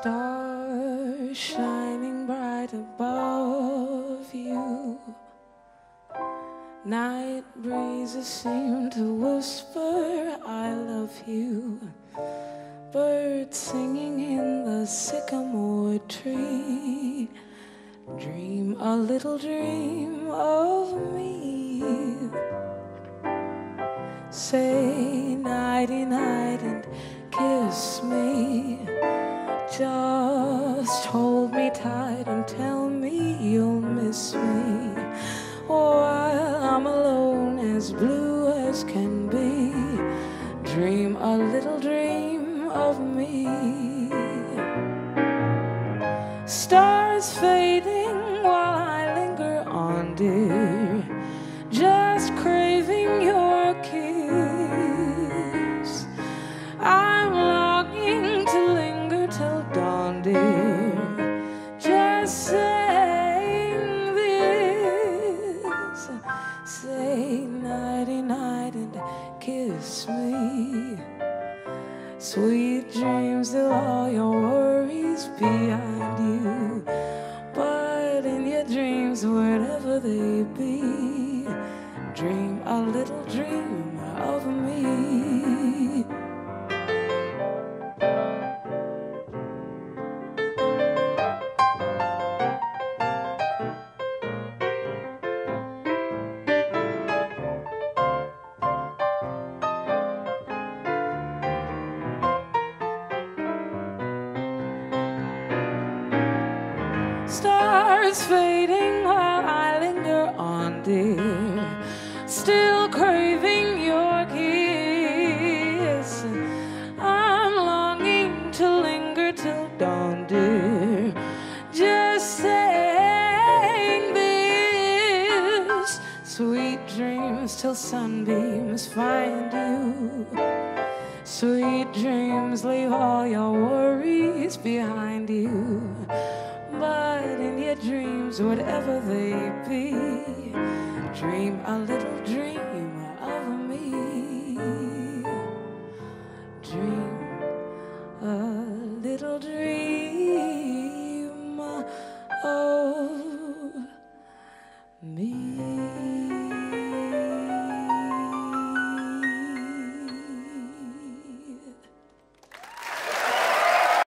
Stars shining bright above you. Night breezes seem to whisper, I love you. Birds singing in the sycamore tree. Dream a little dream of me. Say nighty night and kiss me. Just hold me tight and tell me you'll miss me while I'm alone, as blue as can be. Dream a little dream of me. Stars fading while I saying this. Say nighty night and kiss me. Sweet dreams till all your worries behind you. But in your dreams, wherever they be, dream a little dream Stars fading while I linger on, dear. Still craving your kiss. I'm longing to linger till dawn, dear. Just saying this. Sweet dreams till sunbeams find you. Sweet dreams, leave all your worries behind you dreams, whatever they be. Dream a little dream of me. Dream a little dream.